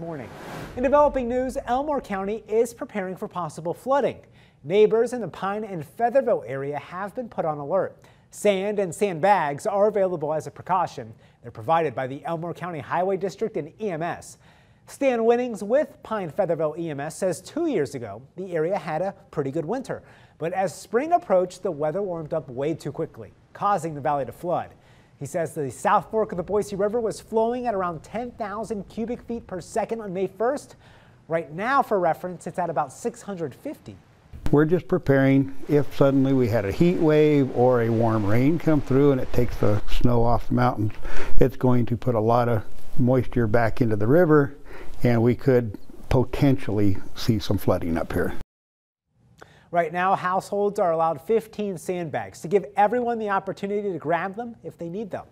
morning. In developing news, Elmore County is preparing for possible flooding. Neighbors in the Pine and Featherville area have been put on alert. Sand and sandbags are available as a precaution. They're provided by the Elmore County Highway District and EMS. Stan Winnings with Pine Featherville EMS says two years ago, the area had a pretty good winter. But as spring approached, the weather warmed up way too quickly, causing the valley to flood. He says the South Fork of the Boise River was flowing at around 10,000 cubic feet per second on May 1st. Right now, for reference, it's at about 650. We're just preparing if suddenly we had a heat wave or a warm rain come through and it takes the snow off the mountains. It's going to put a lot of moisture back into the river and we could potentially see some flooding up here. Right now, households are allowed 15 sandbags to give everyone the opportunity to grab them if they need them.